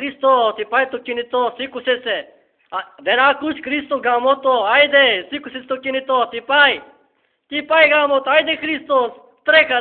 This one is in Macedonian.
Христо, ти пај то, сику се се. А, веракуш Христо гамото, ајде, сику се токинито, ти пај. Ти пај гамот, ајде Христос, трека.